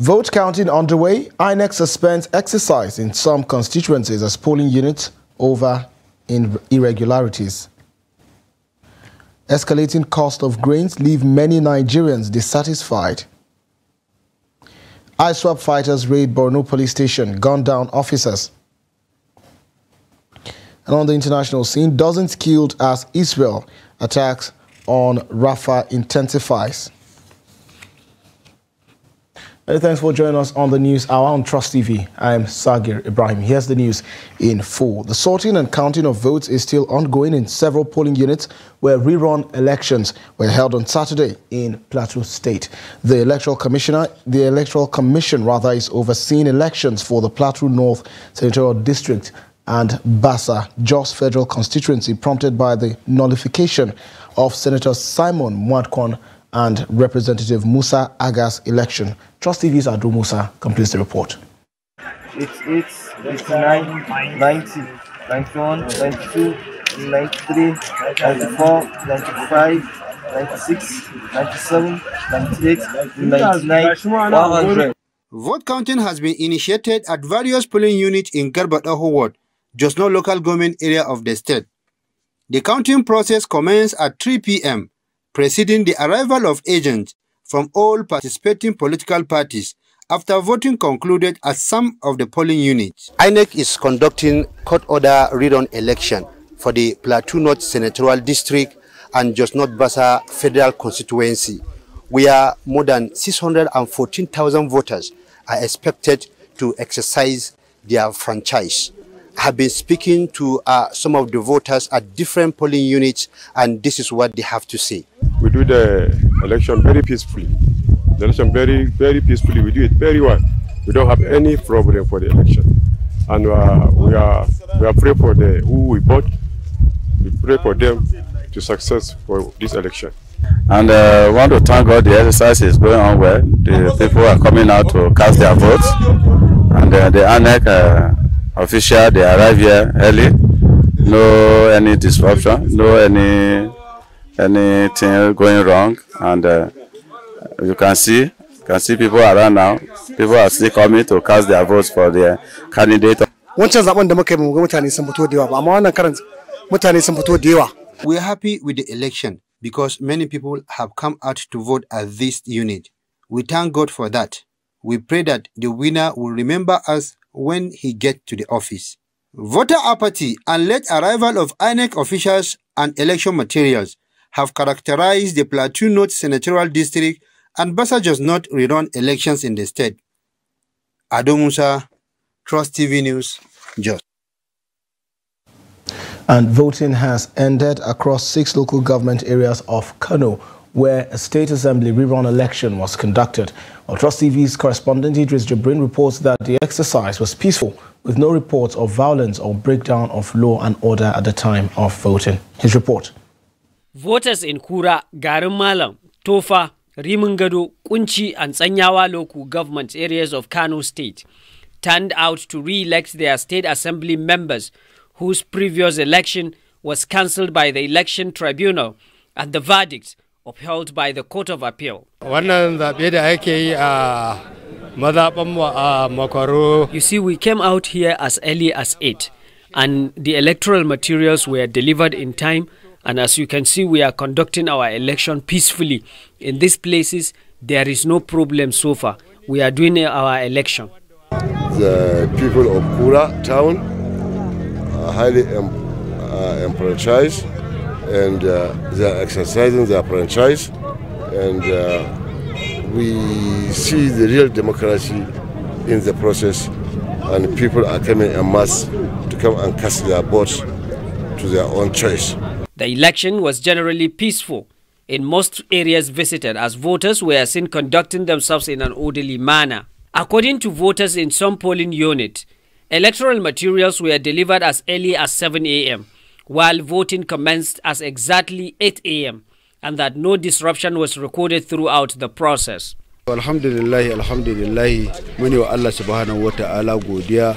Vote counting underway. INEC suspends exercise in some constituencies as polling units over in irregularities. Escalating cost of grains leave many Nigerians dissatisfied. ISWAP fighters raid Borno police station, gun down officers. And on the international scene, dozens killed as Israel attacks on Rafah intensifies. Thanks for joining us on the News Hour on Trust TV. I am Sagir Ibrahim. Here's the news in full. The sorting and counting of votes is still ongoing in several polling units where rerun elections were held on Saturday in Plateau State. The electoral commissioner, the electoral commission rather, is overseeing elections for the Plateau North Senatorial District and Bassa Jos Federal Constituency, prompted by the nullification of Senator Simon Mwadkwon and Representative Musa Aga's election. Trust TV's Ado Musa completes the report. It's, it's, it's 9, 90, 91, 92, 93, 94, 95, 96, 97, 98, 99, 100. Vote counting has been initiated at various polling units in Garbadaho Ward, Jos North local government area of the state. The counting process commenced at 3 p.m preceding the arrival of agents from all participating political parties after voting concluded at some of the polling units. INEC is conducting court order rerun election for the Plateau North Senatorial District and Jos North Bassa Federal Constituency, where more than 614,000 voters are expected to exercise their franchise I have been speaking to uh, some of the voters at different polling units, and this is what they have to say. We do the election very peacefully. The election very, very peacefully. We do it very well. We don't have any problem for the election. And uh, we are we are pray for the who we vote. We pray for them to success for this election. And uh, want to thank God the exercise is going on well. The people are coming out to cast their votes. And uh, the ANEC uh, official they arrive here early no any disruption no any anything going wrong and uh, you can see can see people around now. People are still coming to cast their votes for their candidate. Wancan zaben da muka yi mu mutane sun fito da yawa ba amma wannan karan mutane sun fito da yawa. We are happy with the election because many people have come out to vote at this unit. We thank god for that. We pray that the winner will remember us when he gets to the office. Voter apathy and late arrival of INEC officials and election materials have characterized the Plateau North Senatorial District and Bassa Jos North rerun elections in the state. Ado Musa, Trust TV News, Jos. And voting has ended across six local government areas of Kano where a state assembly rerun election was conducted. Well, Trust TV's correspondent Idris Jibrin reports that the exercise was peaceful with no reports of violence or breakdown of law and order at the time of voting. His report. Voters in Kura, Garin Malam, Tofa, Rimungado, Kunchi and Sanyawa local government areas of Kano state turned out to re-elect their state assembly members whose previous election was cancelled by the election tribunal and the verdict upheld by the Court of Appeal. You see, we came out here as early as 8 and the electoral materials were delivered in time and as you can see we are conducting our election peacefully. In these places there is no problem so far. We are doing our election. The people of Kura town are highly em uh, enfranchised and uh, they are exercising their franchise and uh, we see the real democracy in the process and people are coming en masse to come and cast their votes to their own choice. The election was generally peaceful in most areas visited as voters were seen conducting themselves in an orderly manner. According to voters in some polling unit, electoral materials were delivered as early as 7 a.m while voting commenced as exactly 8 a.m. and that no disruption was recorded throughout the process. Alhamdulillah, alhamdulillah, Allah subhanahu wa ta'ala godiya.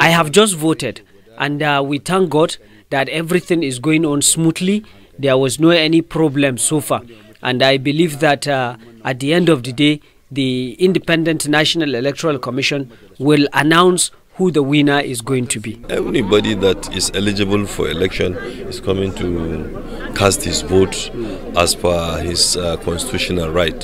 I have just voted and uh, we thank God that everything is going on smoothly. There was no any problem so far. And I believe that uh, at the end of the day, the Independent National Electoral Commission will announce who the winner is going to be. Everybody that is eligible for election is coming to cast his vote as per his uh, constitutional right.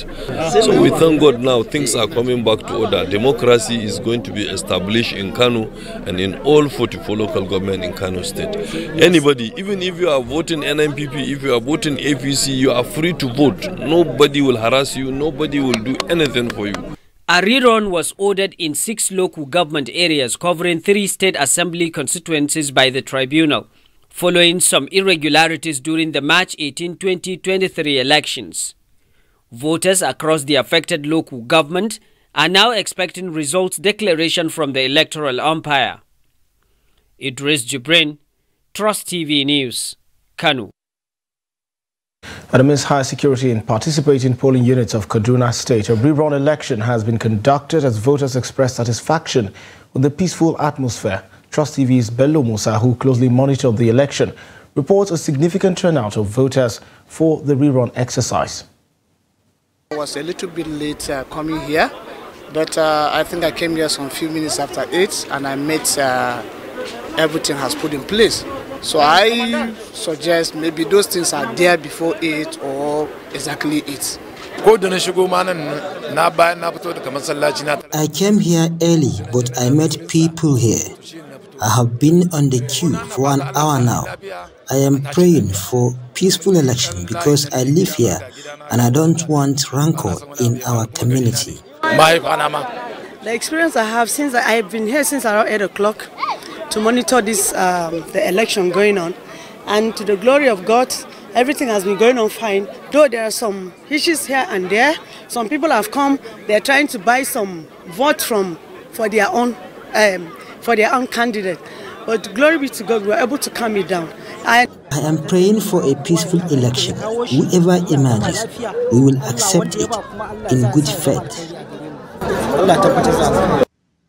So we thank God now things are coming back to order. Democracy is going to be established in Kano and in all 44 local government in Kano state. Anybody, even if you are voting NNPP, if you are voting APC, you are free to vote. Nobody will harass you, nobody will do anything for you. A rerun was ordered in six local government areas covering three state assembly constituencies by the tribunal, following some irregularities during the March 18, 2023 elections. Voters across the affected local government are now expecting results declaration from the electoral umpire. Idris Jibrin, Trust TV News, Kano. Amidst high security in participating polling units of Kaduna State, a rerun election has been conducted as voters expressed satisfaction with the peaceful atmosphere. Trust TV's Bello Musa, who closely monitored the election, reports a significant turnout of voters for the rerun exercise. I was a little bit late uh, coming here, but uh, I think I came here some few minutes after 8 and I met uh, everything has put in place. So I suggest maybe those things are there before it or exactly it. I came here early, but I met people here. I have been on the queue for an hour now. I am praying for peaceful election because I live here and I don't want rancor in our community. The experience I have since I've been here since around 8 o'clock to monitor this um, the election going on. And to the glory of God, everything has been going on fine. Though there are some issues here and there, some people have come. They're trying to buy some vote from for their own um, for their own candidate. But glory be to God, we were able to calm it down. I, I am praying for a peaceful election. Whoever emerges, we will accept it in good faith.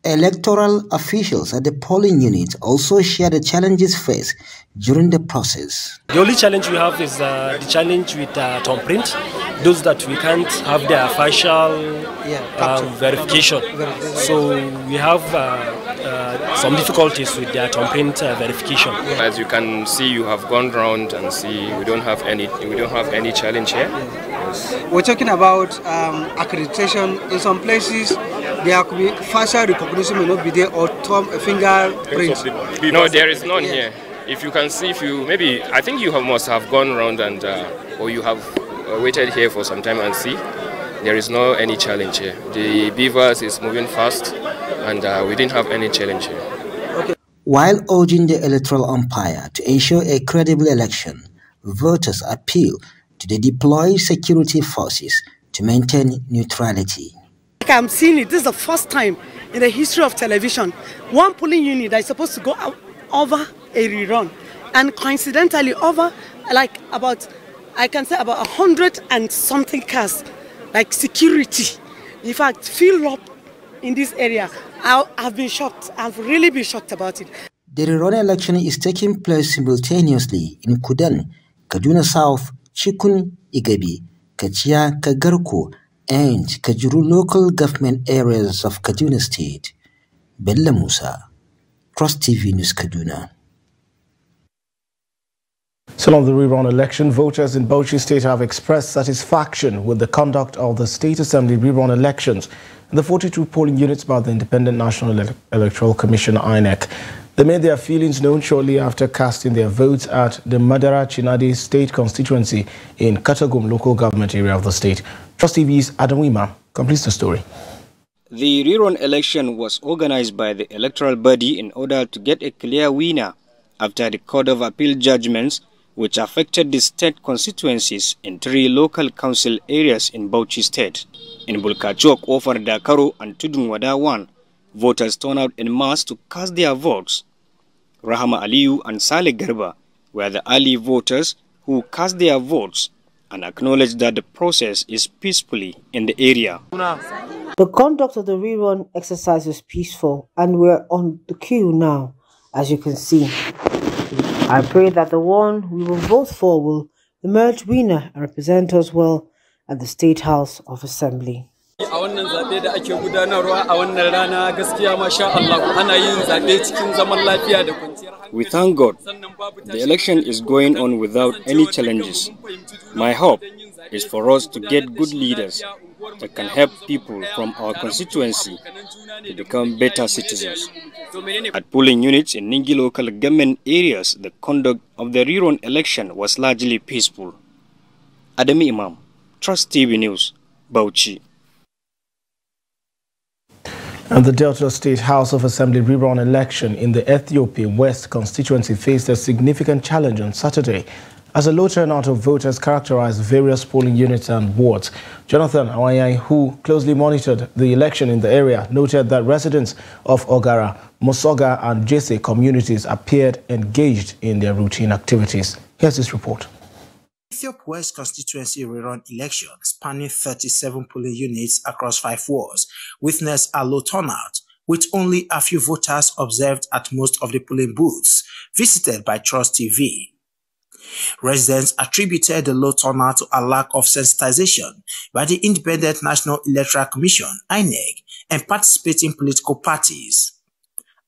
Electoral officials at the polling unit also share the challenges faced during the process. The only challenge we have is uh, the challenge with uh, thumbprint, those that we can't have the official uh, verification. So we have uh, uh, some difficulties with the thumbprint uh, verification. As you can see, you have gone round and see we don't have any we don't have any challenge here. Yes. We're talking about um, accreditation in some places there could be facial recognition may not be there or thumb fingerprint. No, there is none here. If you can see, if you maybe I think you have must have gone around and uh, or you have uh, waited here for some time and see. There is no any challenge here. The BVAS is moving fast, and uh, we didn't have any challenge here. Okay. While urging the electoral umpire to ensure a credible election, voters appeal to the deployed security forces to maintain neutrality. I'm seeing it. This is the first time in the history of television. One polling unit is supposed to go over a rerun. And coincidentally, over like about, I can say about a hundred and something cars, like security. In fact, fill up in this area. I, have been shocked. I've really been shocked about it. The rerun election is taking place simultaneously in Kudan, Kaduna South, Chikun, Igabi, Kachia, Kagarko, and Kajuru local government areas of Kaduna State. Bello Musa, Trust TV News Kaduna. Still on the rerun election, voters in Bauchi State have expressed satisfaction with the conduct of the State Assembly rerun elections in the 42 polling units by the Independent National Ele Electoral Commission INEC. They made their feelings known shortly after casting their votes at the Madara Chinade State constituency in Katagum local government area of the state. Trust TV's Adam Wima completes the story. The rerun election was organized by the electoral body in order to get a clear winner after the Court of Appeal judgments which affected the state constituencies in three local council areas in Bauchi State. In Bulkachok, Ofar Dakaro and Tudunwada 1, Voters turned out in mass to cast their votes. Rahama Aliyu and Saleh Garba were the early voters who cast their votes and acknowledged that the process is peacefully in the area. The conduct of the rerun exercise was peaceful and we're on the queue now, as you can see. I pray that the one we will vote for will emerge winner and represent us well at the State House of Assembly. a wannan zaɓe da ake gudanarwa a wannan rana gaskiya masha Allah ana yin zaɓe cikin zaman lafiya da kwanciyar We thank God the election is going on without any challenges. My hope is for us to get good leaders that can help people from our constituency to become better citizens. At polling units in Ningi local government areas, the conduct of the rerun election was largely peaceful. Adami Imam, Trust TV News, Bauchi. And the Delta State House of Assembly rerun election in the Ethiope West constituency faced a significant challenge on Saturday as a low turnout of voters characterized various polling units and wards. Jonathan Awanyai, who closely monitored the election in the area, noted that residents of Oghara, Mosogar and Jesse communities appeared engaged in their routine activities. Here's this report. Ethiope West constituency rerun election spanning 37 polling units across five wards witnessed a low turnout with only a few voters observed at most of the polling booths visited by Trust TV. Residents attributed the low turnout to a lack of sensitization by the Independent National Electoral Commission INEC and participating political parties.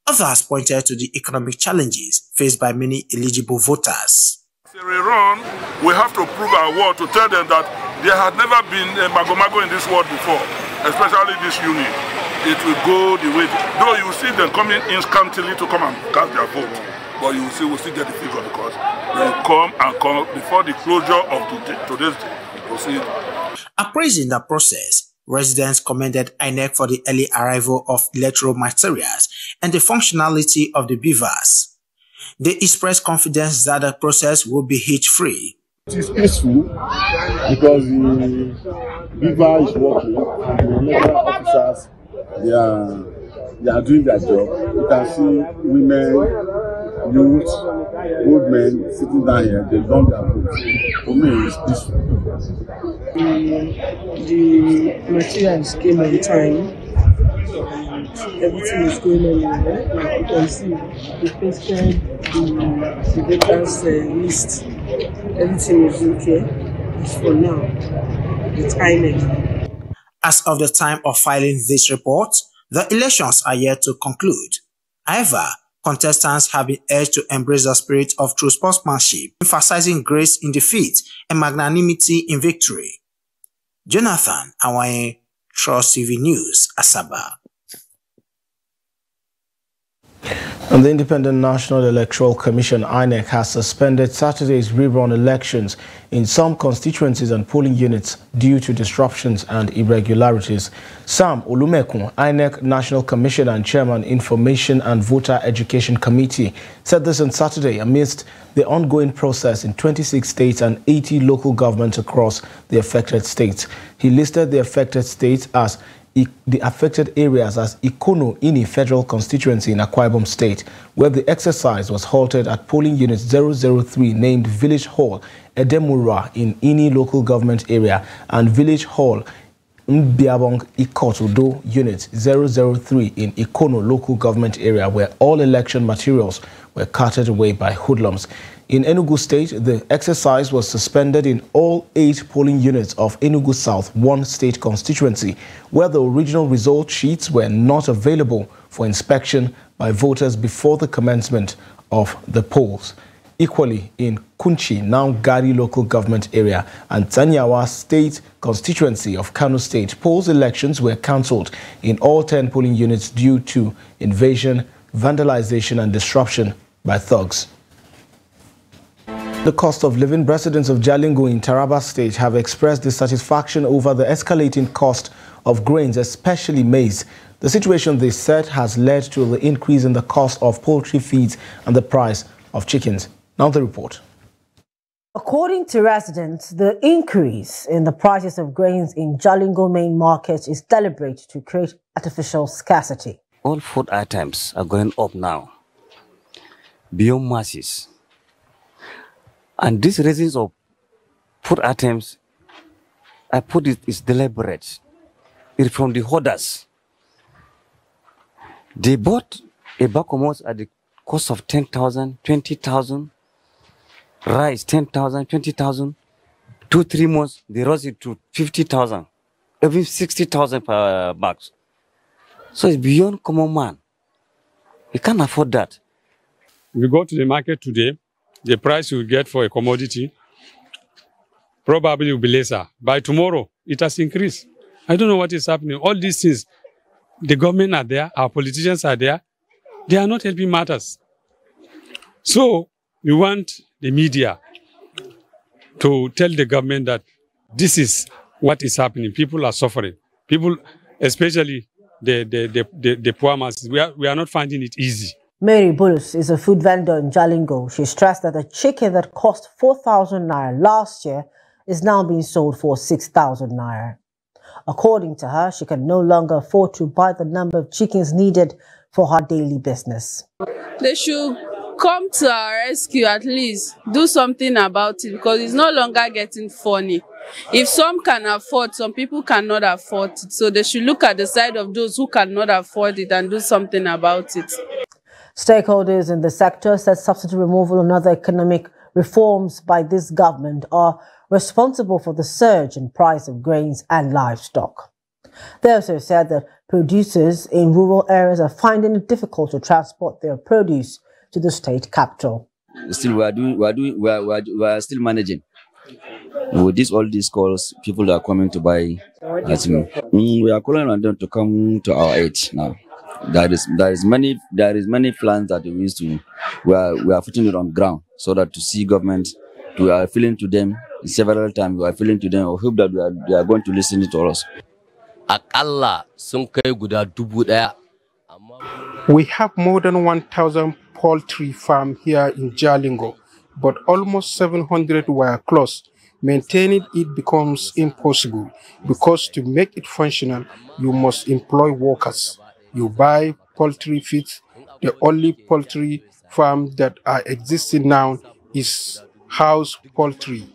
Others pointed to the economic challenges faced by many eligible voters. Run, we have to prove our word to tell them that there has never been a magomago in this world before, especially this unit. It will go the way, though you will see them coming in scantily to come and cast their vote, but you will see, we'll still get the figure because they will come and come before the closure of today, today's day. We'll see. Appraising the process, residents commended INEC for the early arrival of electoral materials and the functionality of the BVAS. They expressed confidence that the process will be hitch-free. It is peaceful because the beaver is working and the electoral officers they are they are doing their job. You can see women, youth, old men sitting down here. They've done their work. For me, it's peaceful. The, the materials came on time everything is going on well. Like you can see, we posted the, the voters uh, list. Everything is okay. As for now, it's INEC. As of the time of filing this report, the elections are yet to conclude. However, contestants have been urged to embrace the spirit of true sportsmanship, emphasizing grace in defeat and magnanimity in victory. Jonathan Awaye, Trust TV News, Asaba. And the Independent National Electoral Commission INEC has suspended Saturday's rerun elections in some constituencies and polling units due to disruptions and irregularities. Sam Olumekun, INEC National Commissioner and Chairman Information and Voter Education Committee, said this on Saturday amidst the ongoing process in 26 states and 80 local governments across the affected states. He listed the affected states as the affected areas as Ikono Ini Federal Constituency in Akwa Ibom State, where the exercise was halted at polling unit 003 named Village Hall, Edemura in Ini local government area, and Village Hall Mbiabong Ikotudo Unit 003 in Ikono local government area, where all election materials were carted away by hoodlums. In Enugu State, the exercise was suspended in all eight polling units of Enugu South, one state constituency, where the original result sheets were not available for inspection by voters before the commencement of the polls. Equally, in Kunchi, now Gari local government area, and Tsanyawa state constituency of Kano State, polls elections were cancelled in all 10 polling units due to invasion, vandalization and disruption by thugs. The cost of living residents of Jalingo in Taraba State have expressed dissatisfaction over the escalating cost of grains, especially maize. The situation, they said, has led to the increase in the cost of poultry feeds and the price of chickens. Now the report. According to residents, the increase in the prices of grains in Jalingo main market is deliberate to create artificial scarcity. All food items are going up now. Beyond masses and these reasons of food items, I put it is deliberate. It's from the hoarders. They bought a bag of at the cost of 10,000, 20,000, rice 10,000, 20,000. Two, three months, they rose it to 50,000 even 60,000 per bags. So it's beyond common man. We can't afford that. We go to the market today, the price you get for a commodity probably will be lesser. By tomorrow, it has increased. I don't know what is happening. All these things, the government are there, our politicians are there. They are not helping matters. So we want the media to tell the government that this is what is happening. People are suffering. People, especially the, the, the, the, the poor masses, we are, we are not finding it easy. Mary Bulus is a food vendor in Jalingo. She stressed that a chicken that cost 4,000 naira last year is now being sold for 6,000 naira. According to her, she can no longer afford to buy the number of chickens needed for her daily business. They should come to our rescue at least, do something about it because it's no longer getting funny. If some can afford, some people cannot afford it. So they should look at the side of those who cannot afford it and do something about it. Stakeholders in the sector said subsidy removal and other economic reforms by this government are responsible for the surge in price of grains and livestock. They also said that producers in rural areas are finding it difficult to transport their produce to the state capital. Still, we are doing, we are doing, we are, we are, we are still managing. With this, all these calls, people are coming to buy. Mm, we are calling on them to come to our aid now. There is, there is many, there is many plans that we used to. We are, we are putting it on ground so that to see government, we are appealing to them several times. We are appealing to them. I hope that we are, they are going to listen to us. Akalla sun kai guda dubu ɗaya. We have more than 1,000 poultry farm here in Jalingo, but almost 700 were closed. Maintaining it becomes impossible because to make it functional, you must employ workers. You buy poultry feed. The only poultry farm that are existing now is house poultry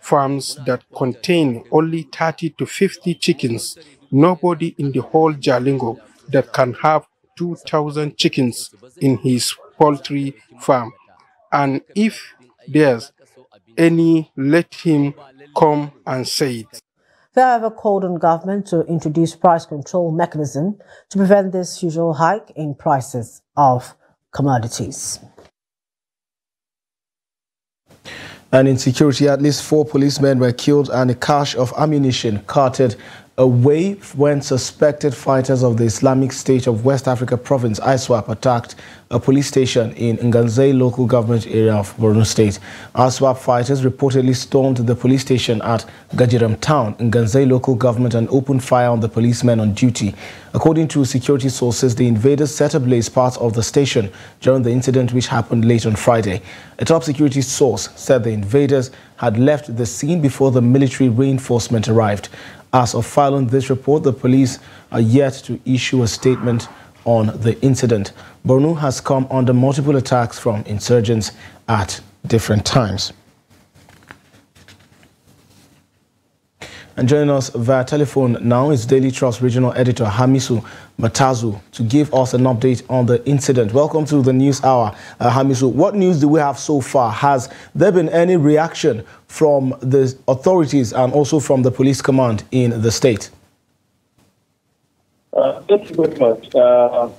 farms that contain only 30 to 50 chickens. Nobody in the whole Jalingo that can have 2,000 chickens in his poultry farm. And if there's any, let him come and say it. Have called on government to introduce price control mechanism to prevent this usual hike in prices of commodities. And in security, at least four policemen were killed and a cache of ammunition carted away when suspected fighters of the Islamic State of West Africa province, ISWAP, attacked a police station in Nganzai local government area of Borno State. ISWAP fighters reportedly stormed the police station at Gajiram town, Nganzai local government, and opened fire on the policemen on duty. According to security sources, the invaders set ablaze parts of the station during the incident which happened late on Friday. A top security source said the invaders had left the scene before the military reinforcement arrived. As of filing this report, the police are yet to issue a statement on the incident. Borno has come under multiple attacks from insurgents at different times. And joining us via telephone now is Daily Trust Regional Editor Hamisu Matazu to give us an update on the incident. Welcome to the News Hour, uh, Hamisu. What news do we have so far? Has there been any reaction from the authorities and also from the police command in the state? Uh, thank you very much. Uh,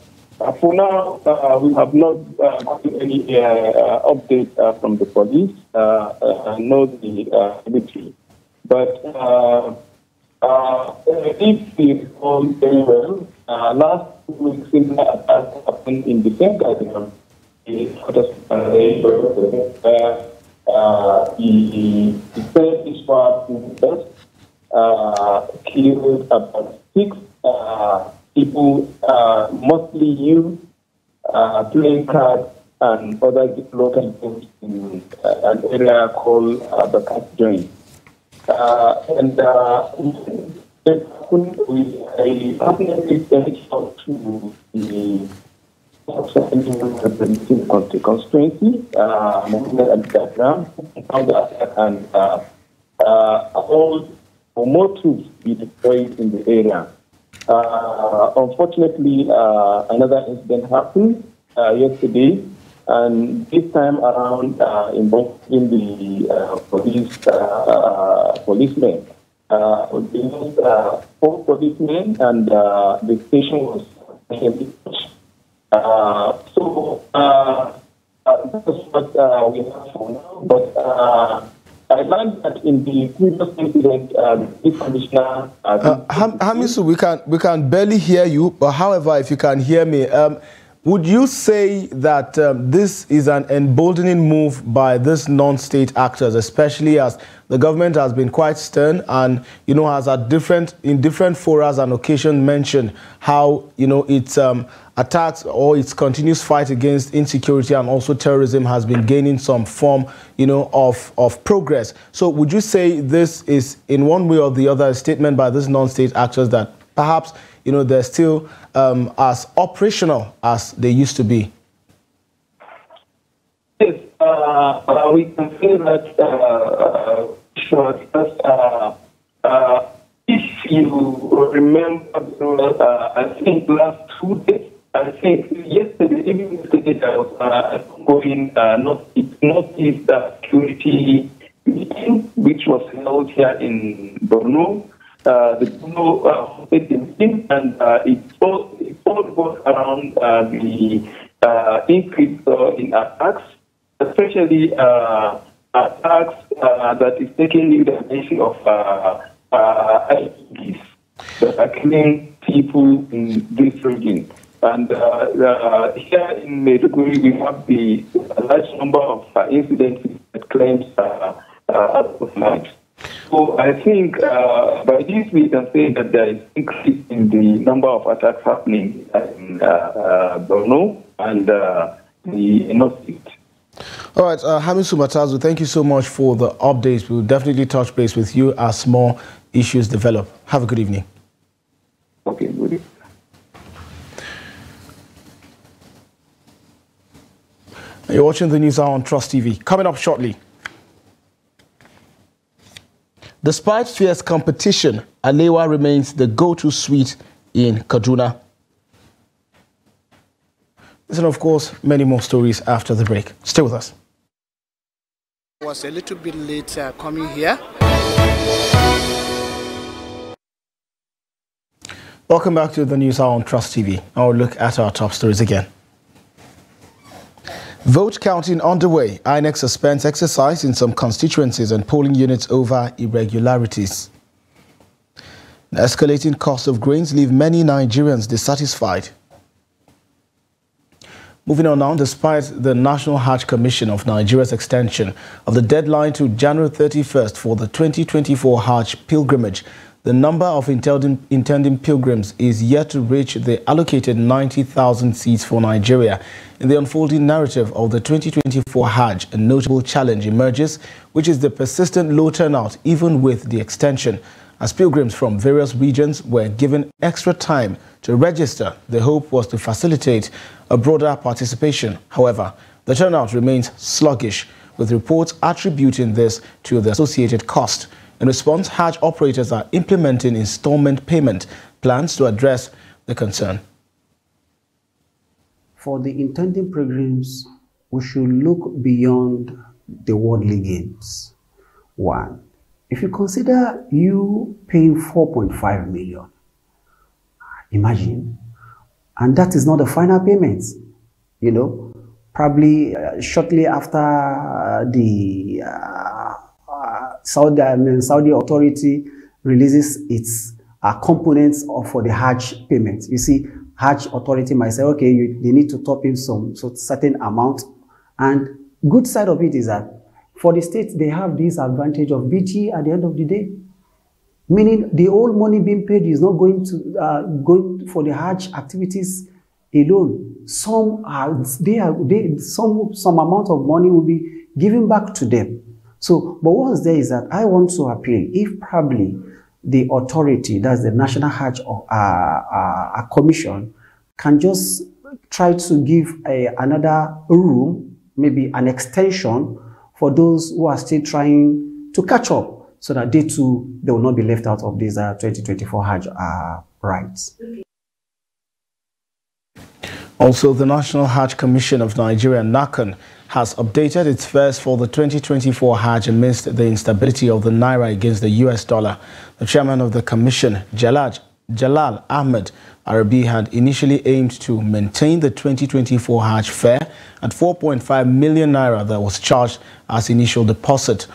for now, uh, we have not uh, gotten any uh, update from the police, nor the military. But uh, uh, if we recall very well, uh, last week similar attack happened in the same garden. The uh, the squad uh, killed about six uh, people, uh, mostly youth, uh, playing cards and other local groups in uh, an area called uh, the Cat Joint. Uh, and uh, we a partnership to the constituency, uh, movement and background, and uh, uh, all or more troops be deployed in the area. Uh, unfortunately, uh, another incident happened uh, yesterday and this time around uh, involving the uh, police uh, policemen. uh, lost uh, four policemen and uh, the station was heavily. Uh, so uh, uh, that's what uh, we have for now. But uh, I learned that in the previous incident, uh, the commissioner. Uh, Ham- Hamisu, we can we can barely hear you, but however, if you can hear me, um, would you say that um, this is an emboldening move by these non-state actors, especially as the government has been quite stern and you know has at different in different forums and occasions mentioned how you know its um, attacks or its continuous fight against insecurity and also terrorism has been gaining some form you know of of progress. So would you say this is in one way or the other a statement by these non-state actors that perhaps you know they're still um, as operational as they used to be? Yes, uh, uh, we can say that uh, sure, because, uh, uh, if you remember, uh, I think last two days, I think yesterday, even yesterday, I was uh, going uh, North, Northeast uh, Security meeting, which was held here in Borno. Uh, the uh, meeting, and uh, it all, it all goes around uh, the uh, increase in attacks, especially attacks that is taking new dimension of uh, uh, that are killing people in this region. And here in Maiduguri, we have the large number of incidents that claims uh, of lives. So I think uh, by this we can say that there is increase in the number of attacks happening in uh, uh, Borno and uh, the North East. All right, uh, Hamisu Matazu, thank you so much for the updates. We'll definitely touch base with you as more issues develop. Have a good evening. Okay, good evening. You're watching the news hour on Trust TV. Coming up shortly. Despite fierce competition, Alewa remains the go-to sweet in Kaduna. This and of course, many more stories after the break. Stay with us. was a little bit late uh, coming here. Welcome back to the news hour on Trust TV. I'll look at our top stories again. Vote counting underway. INEC suspends exercise in some constituencies and polling units over irregularities. The escalating cost of grains leave many Nigerians dissatisfied. Moving on now, despite the National Hajj Commission of Nigeria's extension of the deadline to January 31st for the 2024 Hajj pilgrimage, the number of intending, pilgrims is yet to reach the allocated 90,000 seats for Nigeria. In the unfolding narrative of the 2024 Hajj, a notable challenge emerges, which is the persistent low turnout even with the extension. As pilgrims from various regions were given extra time to register, the hope was to facilitate a broader participation. However, the turnout remains sluggish, with reports attributing this to the associated cost. In response, Hajj operators are implementing installment payment plans to address the concern. For the intending pilgrims, we should look beyond the worldly gains. One, if you consider you paying 4.5 million, imagine, and that is not the final payment, you know, probably uh, shortly after the uh, Saudi, I mean, Saudi authority releases its uh, components for the Hajj payment. You see, Hajj authority might say, okay, you, they need to top in some so certain amount. And good side of it is that for the states, they have this advantage of BT at the end of the day. Meaning the whole money being paid is not going to uh, going for the Hajj activities alone. Some are they are they some some amount of money will be given back to them. So, but what's there is that I want to appeal if probably the authority, that's the National Hajj uh, uh, Commission, can just try to give a, another room, maybe an extension for those who are still trying to catch up so that they too, they will not be left out of these uh, 2024 Hajj uh, rights. Also, the National Hajj Commission of Nigeria, NAHCON, has updated its fares for the 2024 Hajj amidst the instability of the Naira against the US dollar. The chairman of the commission, Jalal, Jalal Ahmed Arabi, had initially aimed to maintain the 2024 Hajj fare at 4.5 million Naira that was charged as initial deposit.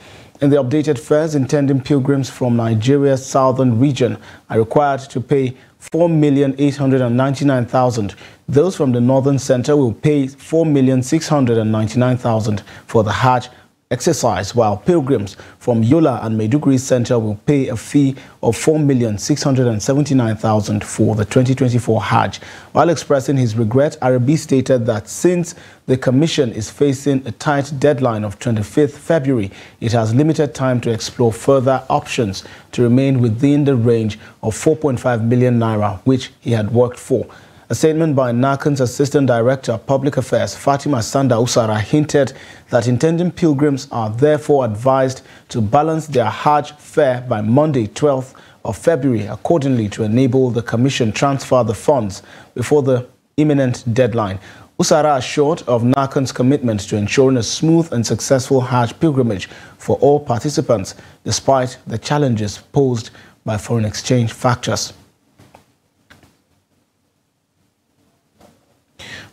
In the updated fares, intending pilgrims from Nigeria's southern region are required to pay 4,899,000. Those from the northern center will pay 4,699,000 for the Hajj exercise, while pilgrims from Yola and Maiduguri Center will pay a fee of 4,679,000 for the 2024 Hajj. While expressing his regret, Arabi stated that since the Commission is facing a tight deadline of 25th February, it has limited time to explore further options to remain within the range of 4.5 million naira, which he had worked for. A statement by NAHCON's Assistant Director of Public Affairs, Fatima Sanda Usara, hinted that intending pilgrims are therefore advised to balance their Hajj fare by Monday, 12th of February, accordingly to enable the Commission transfer the funds before the imminent deadline. Usara assured of NAHCON's commitment to ensuring a smooth and successful Hajj pilgrimage for all participants, despite the challenges posed by foreign exchange factors.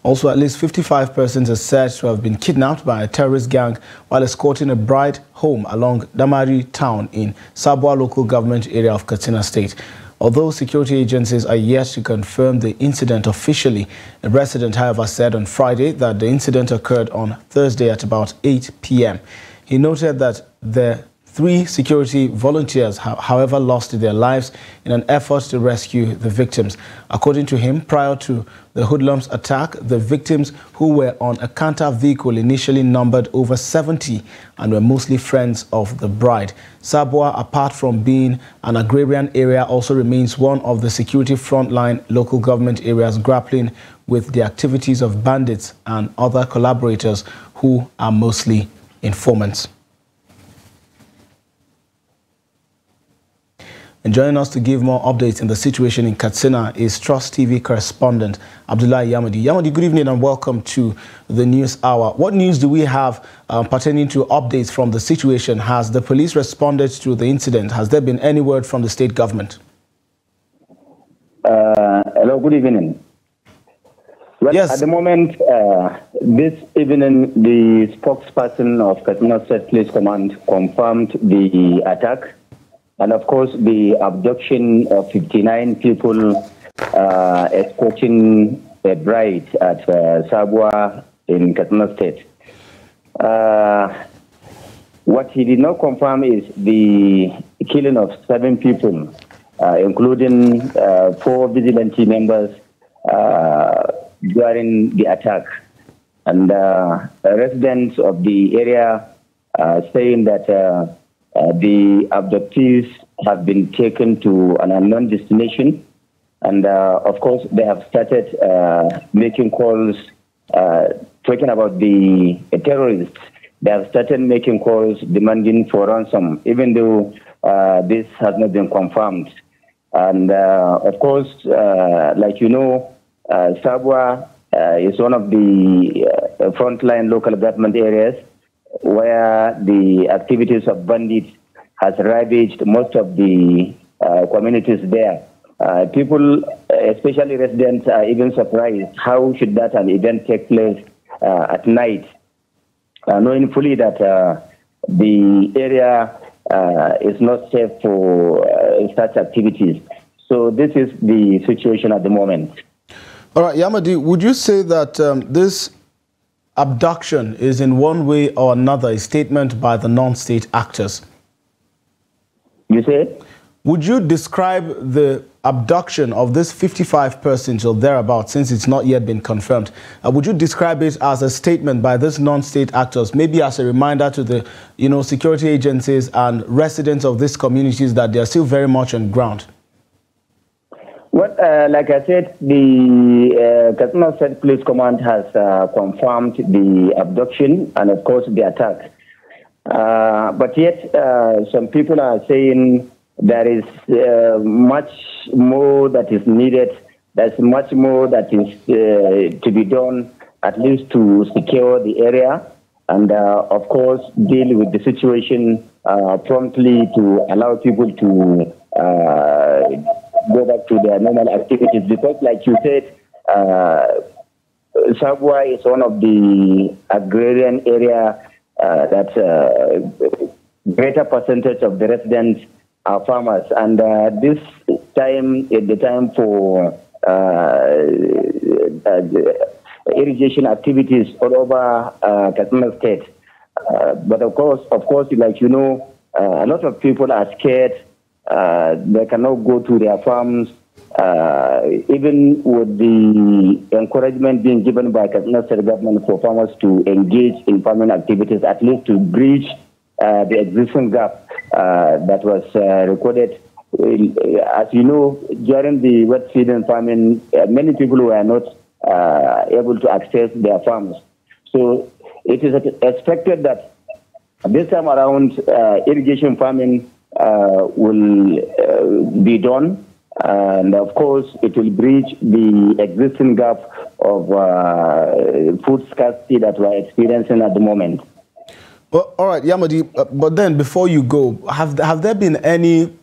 Also, at least 55 persons are said to have been kidnapped by a terrorist gang while escorting a bride home along Damari town in Sabuwa local government area of Katsina state. Although security agencies are yet to confirm the incident officially, a resident, however, said on Friday that the incident occurred on Thursday at about 8 p.m. He noted that the Three security volunteers, however, lost their lives in an effort to rescue the victims. According to him, prior to the hoodlums attack, the victims who were on a Canter vehicle initially numbered over 70 and were mostly friends of the bride. Sabuwa, apart from being an agrarian area, also remains one of the security frontline local government areas grappling with the activities of bandits and other collaborators who are mostly informants. And joining us to give more updates in the situation in Katsina is Trust TV correspondent Abdullah Yamadi. Yamadi, good evening and welcome to the News Hour. What news do we have uh, pertaining to updates from the situation? Has the police responded to the incident? Has there been any word from the state government? Uh, hello, good evening. Well, yes. At the moment, uh, this evening, the spokesperson of Katsina State Police Command confirmed the attack and of course the abduction of 59 people uh, escorting a bride at uh, Sabuwa in Katsina State. Uh, what he did not confirm is the killing of seven people, uh, including uh, four vigilante members uh, during the attack. And residents of the area saying that uh, the abductees have been taken to an unknown destination. And uh, of course, they have started uh, making calls, uh, talking about the terrorists. They have started making calls demanding for ransom, even though uh, this has not been confirmed. And of course, like you know, Sabuwa is one of the frontline local government areas where the activities of bandits has ravaged most of the uh, communities there. Uh, people, especially residents, are even surprised how should that an event take place uh, at night, uh, knowing fully that uh, the area uh, is not safe for such activities. So this is the situation at the moment. All right, Yamadi, would you say that um, this abduction is in one way or another a statement by the non-state actors? You say? Would you describe the abduction of this 55 persons or thereabouts, since it's not yet been confirmed, uh, would you describe it as a statement by these non-state actors, maybe as a reminder to the, you know, security agencies and residents of these communities that they are still very much on ground? Well, uh, like I said, the uh, Katsina State Police Command has uh, confirmed the abduction and, of course, the attack. Uh, but yet, uh, some people are saying there is uh, much more that is needed. There's much more that is uh, to be done, at least to secure the area. and of course deal with the situation promptly to allow people to go back to their normal activities. Because, like you said, uh, Sabuwa is one of the agrarian area uh, that uh, greater percentage of the residents are farmers, and uh, this time is the time for uh, uh, irrigation activities all over uh, Katsina State. Uh, but of course, of course, like you know, a lot of people are scared. Uh, they cannot go to their farms. Uh, even with the encouragement being given by Katsina State government for farmers to engage in farming activities, at least to bridge uh, the existing gap uh, that was uh, recorded. Uh, As you know, during the wet season farming, many people were not able to access their farms. So it is expected that this time around, irrigation farming will uh, be done. And of course, it will bridge the existing gap of uh, food scarcity that we're experiencing at the moment. Well, all right, Yamadi, uh, but then before you go, have, have there been any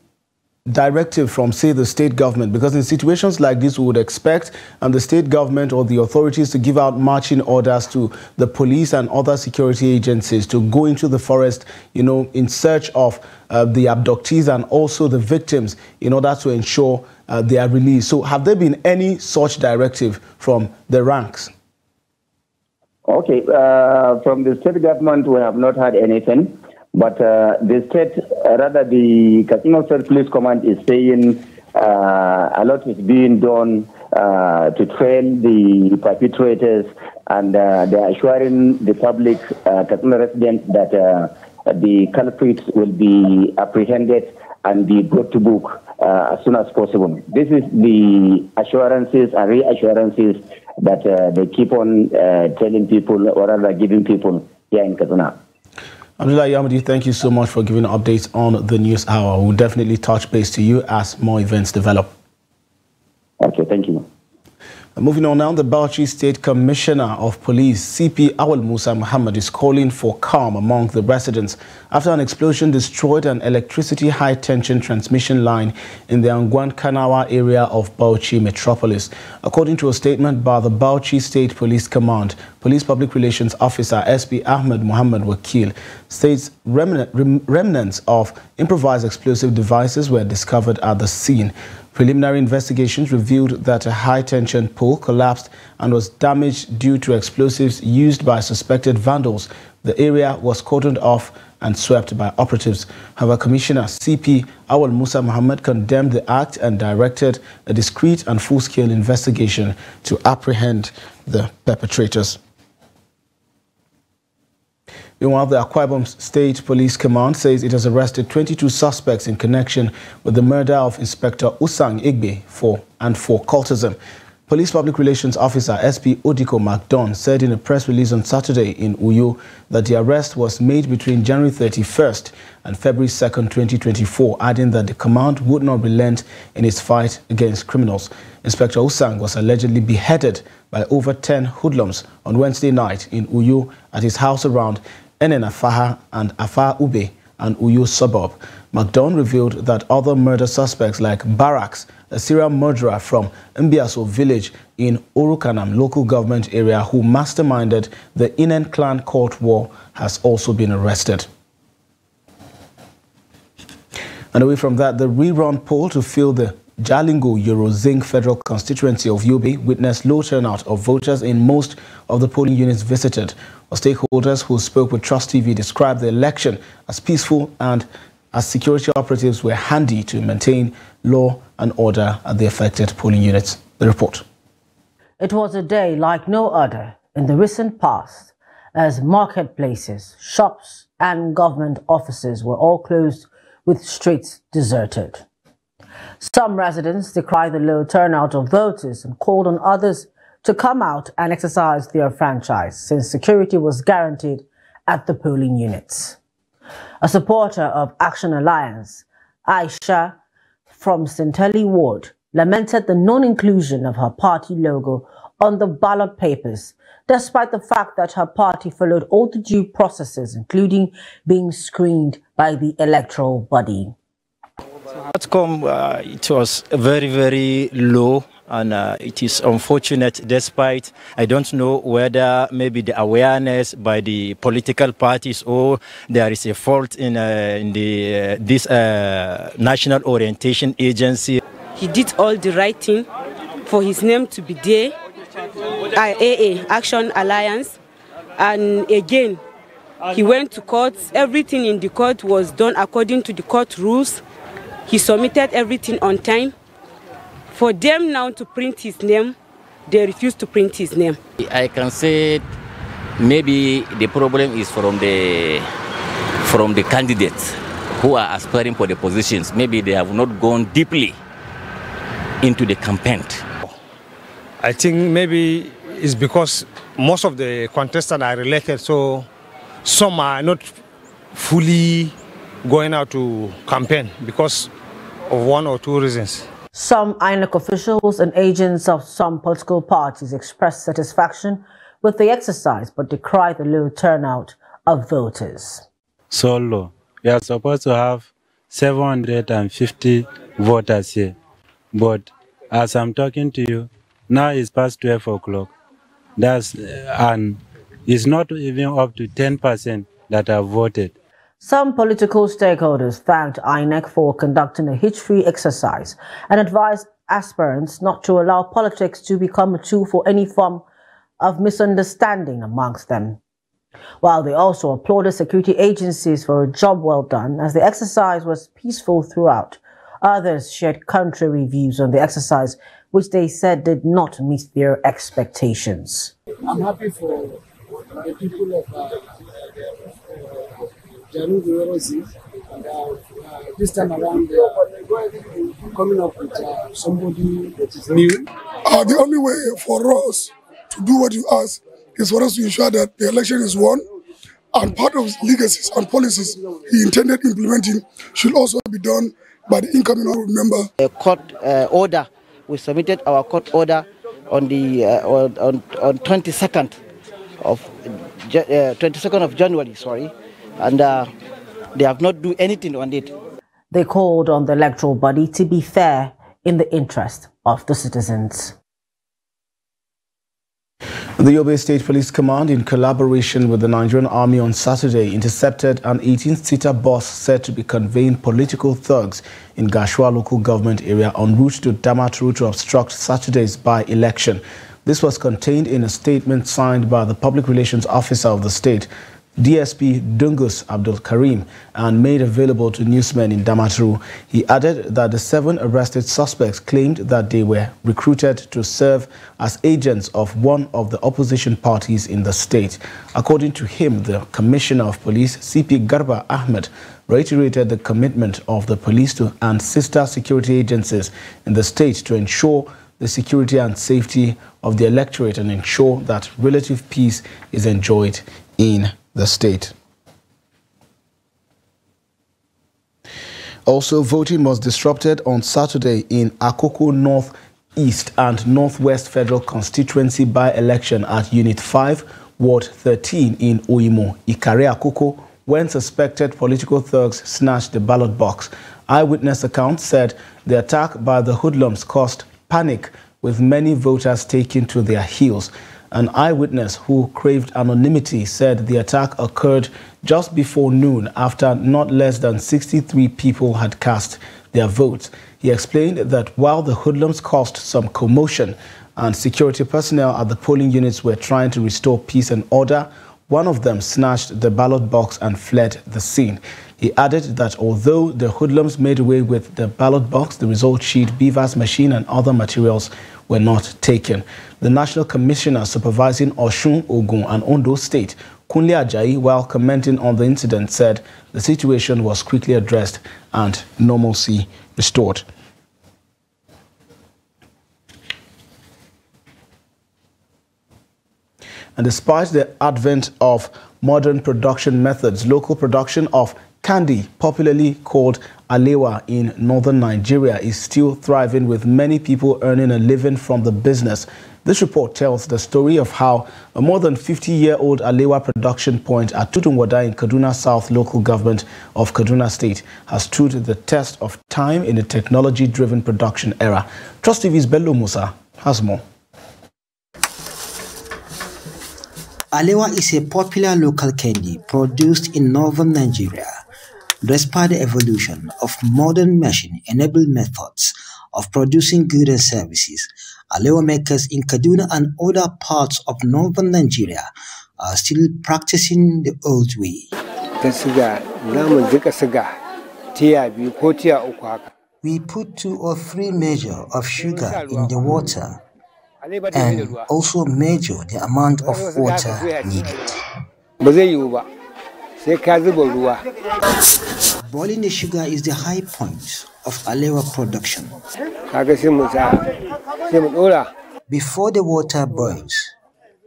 directive from, say, the state government? Because in situations like this, we would expect um, the state government or the authorities to give out marching orders to the police and other security agencies to go into the forest, you know, in search of uh, the abductees and also the victims in order to ensure uh, their release. So have there been any such directive from the ranks? Okay, uh, from the state government, we have not had anything. But uh, the state, uh, rather the Katsina State Police Command is saying uh, a lot is being done uh, to trail the perpetrators and uh, they're assuring the public, uh, Katsina residents, that uh, the culprits will be apprehended and be brought to book as soon as possible. This is the assurances and reassurances that they keep on telling people or rather giving people here in Kaduna. Abdullah Yamadi, thank you so much for giving updates on the news hour. We'll definitely touch base to you as more events develop. Okay, thank you. Moving on now, the Bauchi State Commissioner of Police, CP Awal Musa Muhammad, is calling for calm among the residents after an explosion destroyed an electricity high-tension transmission line in the Angwan Kanawa area of Bauchi metropolis. According to a statement by the Bauchi State Police Command, Police Public Relations Officer SP Ahmed Muhammad Wakil states remnant, rem, remnants of improvised explosive devices were discovered at the scene. Preliminary investigations revealed that a high-tension pole collapsed and was damaged due to explosives used by suspected vandals. The area was cordoned off and swept by operatives. However, Commissioner CP Awal Musa Muhammad condemned the act and directed a discreet and full-scale investigation to apprehend the perpetrators. Meanwhile, the Akwa Ibom State Police Command says it has arrested 22 suspects in connection with the murder of Inspector Usang Igbe for and for cultism. Police Public Relations Officer SP Odiko MacDon said in a press release on Saturday in Uyo that the arrest was made between January 31st and February 2nd, 2024, adding that the command would not relent in its fight against criminals. Inspector Usang was allegedly beheaded by over 10 hoodlums on Wednesday night in Uyo at his house around Enen Afaha and Afa Ube and Uyo suburb. McDonald revealed that other murder suspects like Barracks, a serial murderer from Mbiaso village in Oruk Anam local government area who masterminded the Inen clan court war has also been arrested. And away from that, the rerun poll to fill the Jalingo Eurozinc Federal Constituency of Yobe witnessed low turnout of voters in most of the polling units visited. Stakeholders who spoke with Trust TV described the election as peaceful and as security operatives were handy to maintain law and order at the affected polling units. The report. It was a day like no other in the recent past as marketplaces, shops and government offices were all closed with streets deserted. Some residents decried the low turnout of voters and called on others to come out and exercise their franchise since security was guaranteed at the polling units. A supporter of Action Alliance, Aisha from St. Ward, lamented the non-inclusion of her party logo on the ballot papers, despite the fact that her party followed all the due processes, including being screened by the electoral body. Outcome, uh, it was very, very low and uh, it is unfortunate. Despite i don't know whether maybe the awareness by the political parties or there is a fault in, uh, in the uh, this uh, national orientation agency. He did all the right thing for his name to be there. Aa action alliance. And again he went to court. Everything in the court was done according to the court rules he submitted everything on time for them now to print his name, they refuse to print his name. I can say maybe the problem is from the from the candidates who are aspiring for the positions. Maybe they have not gone deeply into the campaign. I think maybe it's because most of the contestants are related, so some are not fully going out to campaign because of one or two reasons. Some INEC officials and agents of some political parties expressed satisfaction with the exercise but decried the low turnout of voters. So low. We are supposed to have 750 voters here. But as I'm talking to you, now it's past 12 o'clock. That's, uh, and it's not even up to 10% that have voted. Some political stakeholders thanked INEC for conducting a hitch-free exercise and advised aspirants not to allow politics to become a tool for any form of misunderstanding amongst them. While they also applauded security agencies for a job well done as the exercise was peaceful throughout. Others shared contrary views on the exercise, which they said did not meet their expectations. I'm happy for the people of uh, January and uh, uh, this time around uh, coming up with uh, somebody that is new. Uh, the only way for us to do what you ask is for us to ensure that the election is won and part of legacies and policies he intended implementing should also be done by the incoming member. A court uh, order, we submitted our court order on the uh, on, on, on 22nd of uh, 22nd of January, sorry, and uh, they have not do anything on it. They called on the electoral body to be fair in the interest of the citizens. The Yobe State Police Command, in collaboration with the Nigerian Army on Saturday, intercepted an 18-seater bus said to be conveying political thugs in Gashua local government area en route to Damaturu to obstruct Saturday's by-election. This was contained in a statement signed by the public relations officer of the state, DSP Dungus Abdul Karim and made available to newsmen in Damaturu. He added that the seven arrested suspects claimed that they were recruited to serve as agents of one of the opposition parties in the state. According to him, the Commissioner of Police, CP Garba Ahmed, reiterated the commitment of the police to, and sister security agencies in the state to ensure the security and safety of the electorate and ensure that relative peace is enjoyed in the state. Also, voting was disrupted on Saturday in Akoko North East and Northwest Federal Constituency by-election at Unit 5, Ward 13 in Oimo, Ikare Akoko, when suspected political thugs snatched the ballot box. Eyewitness accounts said the attack by the hoodlums caused panic, with many voters taking to their heels. An eyewitness who craved anonymity said the attack occurred just before noon after not less than 63 people had cast their votes. He explained that while the hoodlums caused some commotion and security personnel at the polling units were trying to restore peace and order, one of them snatched the ballot box and fled the scene. He added that although the hoodlums made away with the ballot box, the result sheet, BVAS machine and other materials were not taken. The National Commissioner supervising Osun, Ogun and Ondo State, Kunle Ajayi, while commenting on the incident, said the situation was quickly addressed and normalcy restored. And despite the advent of modern production methods, local production of candy, popularly called alewa in northern Nigeria, is still thriving with many people earning a living from the business. This report tells the story of how a more than 50-year-old alewa production point at Tudun Wada in Kaduna South local government of Kaduna State has stood the test of time in a technology-driven production era. Trust TV's Bello Musa has more. Alewa is a popular local candy produced in northern Nigeria. Despite the evolution of modern machine-enabled methods of producing goods and services, Alewa makers in Kaduna and other parts of northern Nigeria are still practicing the old way. We put two or three measure of sugar in the water and also measure the amount of water needed. Boiling the sugar is the high point of alewa production. Before the water boils,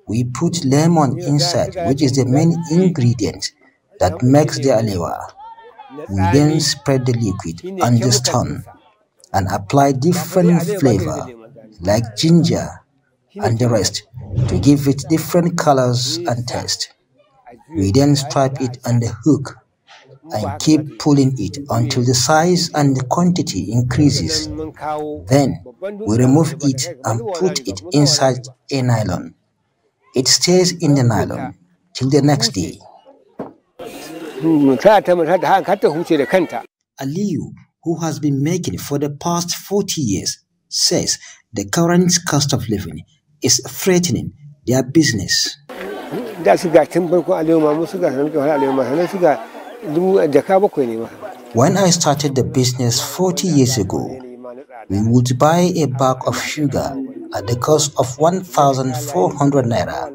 we put lemon inside, which is the main ingredient that makes the alewa. We then spread the liquid on the stone and apply different flavor like ginger and the rest to give it different colors and taste. We then stripe it on the hook and keep pulling it until the size and the quantity increases. Then we remove it and put it inside a nylon. It stays in the nylon till the next day. Aliyu, who has been making for the past 40 years, says the current cost of living is threatening their business. When I started the business 40 years ago, we would buy a bag of sugar at the cost of 1,400 naira.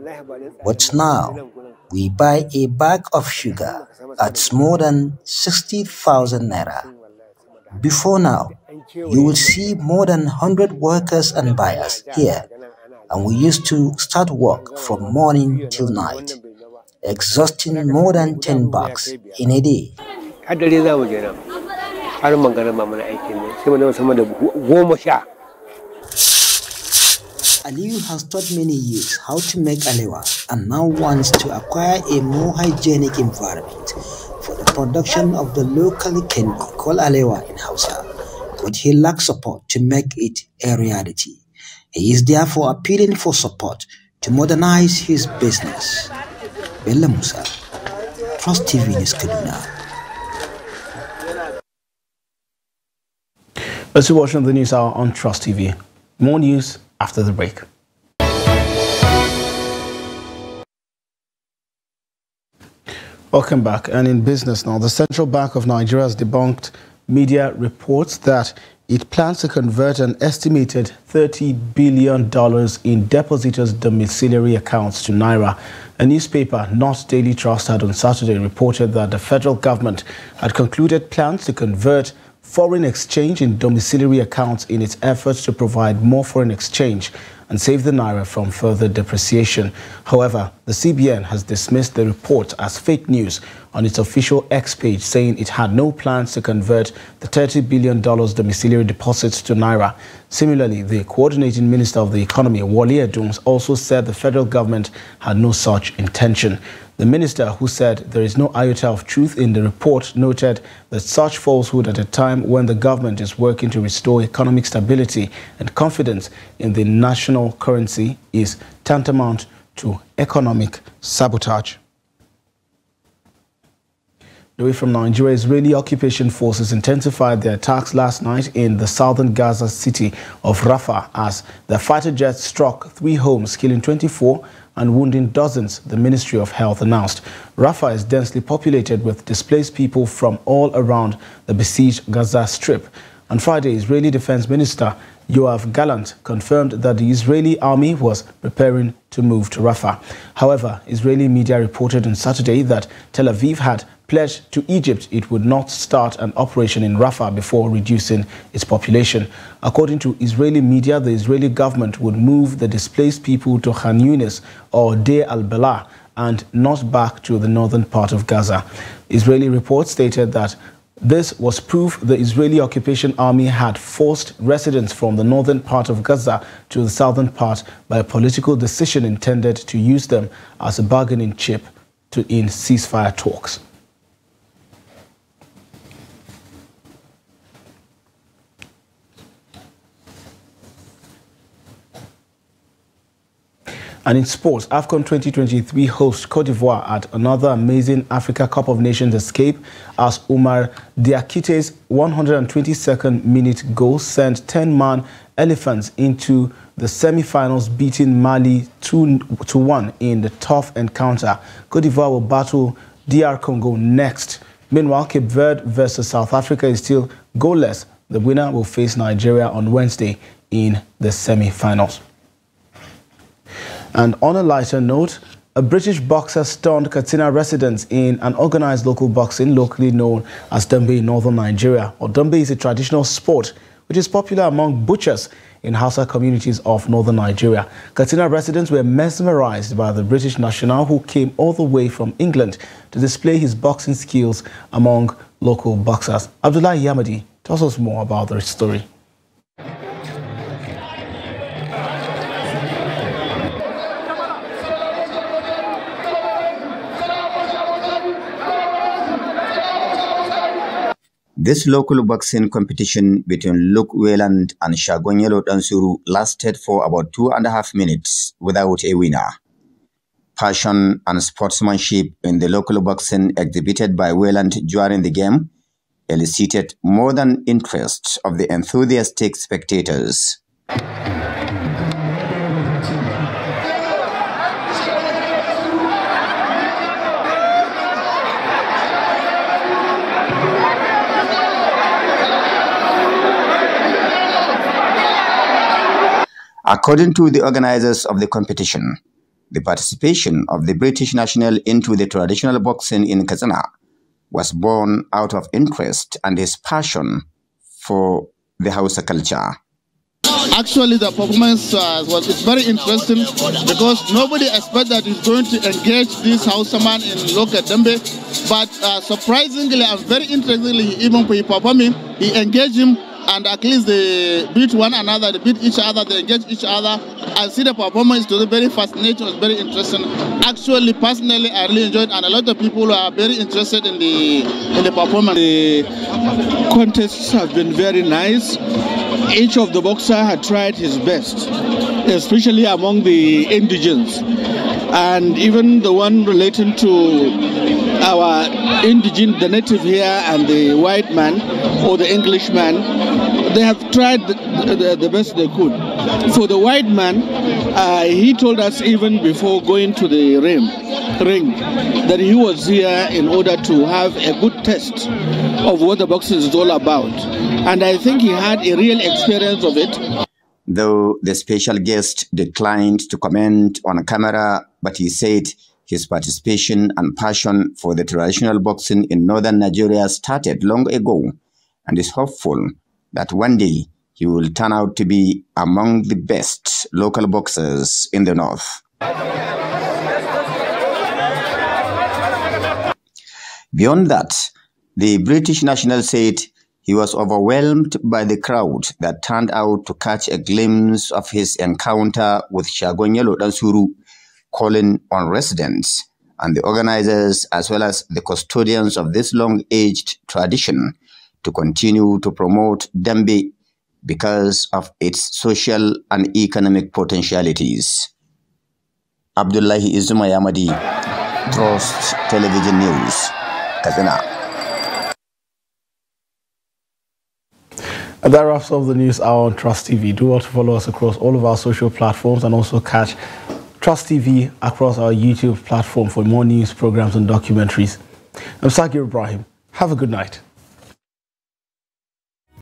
But now, we buy a bag of sugar at more than 60,000 naira. Before now, you will see more than 100 workers and buyers here, and we used to start work from morning till night, exhausting more than 10 bucks in a day. Aliyu has taught many youths how to make alewa and now wants to acquire a more hygienic environment for the production of the local candy called alewa in Hausa, but he lacks support to make it a reality. He is therefore appealing for support to modernize his business. Bello Musa, Trust TV News Kaduna. Let's be watching the news hour on Trust TV. More news after the break. Welcome back. And in business now, the Central Bank of Nigeria has debunked media reports that it plans to convert an estimated $30 billion in depositors' domiciliary accounts to Naira. A newspaper, Not Daily Trust, had on Saturday reported that the federal government had concluded plans to convert foreign exchange in domiciliary accounts in its efforts to provide more foreign exchange and save the Naira from further depreciation. However, the CBN has dismissed the report as fake news on its official X page, saying it had no plans to convert the $30 billion domiciliary deposits to Naira. Similarly, the coordinating minister of the economy, Wale Edun, also said the federal government had no such intention. The minister, who said there is no iota of truth in the report, noted that such falsehood at a time when the government is working to restore economic stability and confidence in the national currency is tantamount to economic sabotage. Away from Nigeria, Israeli occupation forces intensified their attacks last night in the southern Gaza city of Rafah as their fighter jets struck three homes, killing 24 and wounding dozens, the Ministry of Health announced. Rafah is densely populated with displaced people from all around the besieged Gaza Strip. On Friday, Israeli Defense Minister Yoav Gallant confirmed that the Israeli army was preparing to move to Rafah. However, Israeli media reported on Saturday that Tel Aviv had pledged to Egypt it would not start an operation in Rafah before reducing its population. According to Israeli media, the Israeli government would move the displaced people to Khan Yunis or Deir al-Balah and not back to the northern part of Gaza. Israeli reports stated that this was proof the Israeli occupation army had forced residents from the northern part of Gaza to the southern part by a political decision intended to use them as a bargaining chip to in ceasefire talks. And in sports, AFCON 2023 hosts Cote d'Ivoire at another amazing Africa Cup of Nations escape as Oumar Diakite's 122nd minute goal sent 10-man Elephants into the semi-finals, beating Mali 2-1 in the tough encounter. Cote d'Ivoire will battle DR Congo next. Meanwhile, Cape Verde versus South Africa is still goalless. The winner will face Nigeria on Wednesday in the semi-finals. And on a lighter note, a British boxer stunned Katsina residents in an organized local boxing locally known as Dambe in northern Nigeria. Or Dambe is a traditional sport which is popular among butchers in Hausa communities of northern Nigeria. Katsina residents were mesmerized by the British national who came all the way from England to display his boxing skills among local boxers. Abdullah Yamadi tells us more about the story. This local boxing competition between Luke Wayland and Shagonyelo Dansuru lasted for about two and a half minutes without a winner. Passion and sportsmanship in the local boxing exhibited by Wayland during the game elicited more than interest of the enthusiastic spectators. According to the organizers of the competition, the participation of the British national into the traditional boxing in Katsina was born out of interest and his passion for the Hausa culture. Actually, the performance uh, was it's very interesting because nobody expected that he's going to engage this Hausa man in local Dambe. But uh, surprisingly and very interestingly, even for performing, he engaged him and at least they beat one another, they beat each other, they engage each other. I see the performance to be very fascinating, it's very interesting. Actually, personally, I really enjoyed and a lot of people are very interested in the in the performance. The contests have been very nice. Each of the boxer had tried his best, especially among the indigents. And even the one relating to our indigenous, the native here and the white man or the Englishman, they have tried the, the, the best they could. For the white man, uh, he told us even before going to the ring, ring that he was here in order to have a good test of what the boxing is all about. And I think he had a real experience of it. Though the special guest declined to comment on a camera, but he said his participation and passion for the traditional boxing in northern Nigeria started long ago and is hopeful that one day he will turn out to be among the best local boxers in the north. Beyond that, the British national said he was overwhelmed by the crowd that turned out to catch a glimpse of his encounter with Shagonyelo Dansuru calling on residents and the organizers as well as the custodians of this long-aged tradition to continue to promote Dambe because of its social and economic potentialities. Abdullahi Izuma Yamadi, Trust Television News, Katsina. And that wraps up the news hour on Trust TV. Do want to follow us across all of our social platforms and also catch Trust TV across our YouTube platform for more news, programs, and documentaries. I'm Sagir Ibrahim. Have a good night.